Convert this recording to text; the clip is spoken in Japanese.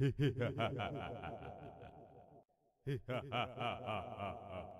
ハハハハは。